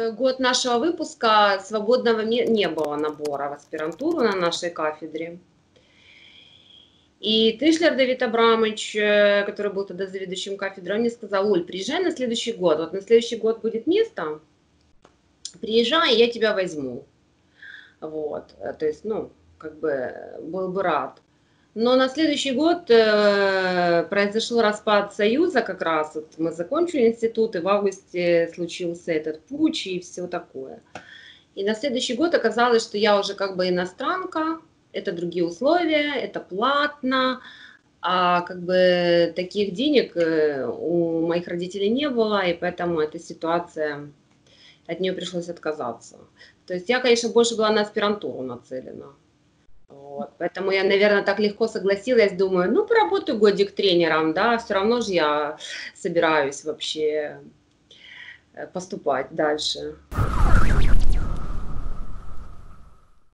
э, год нашего выпуска свободного не было набора в аспирантуру на нашей кафедре. И Тышлер Давид Абрамович, э, который был тогда заведующим кафедрой, мне сказал, Оль, приезжай на следующий год, вот на следующий год будет место, приезжай, я тебя возьму. Вот, то есть, ну, как бы был бы рад. Но на следующий год э, произошел распад Союза как раз. Вот мы закончили институт, и в августе случился этот путь и все такое. И на следующий год оказалось, что я уже как бы иностранка, это другие условия, это платно, а как бы таких денег э, у моих родителей не было, и поэтому эта ситуация, от нее пришлось отказаться. То есть я, конечно, больше была на аспирантуру нацелена. Вот. Поэтому я, наверное, так легко согласилась, думаю, ну, поработаю годик тренером, да, все равно же я собираюсь вообще э, поступать дальше.